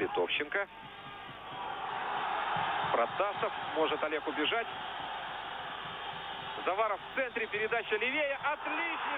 Литовченко. Протасов. Может Олег убежать. Заваров в центре. Передача левее. отлично.